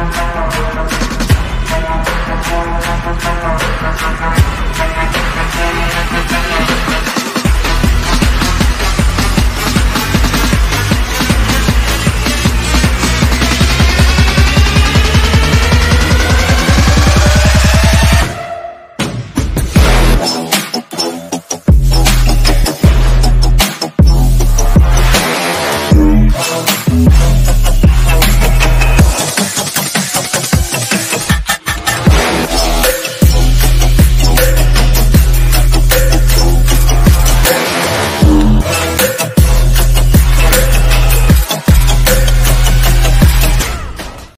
I'm gonna go to